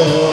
Senhor.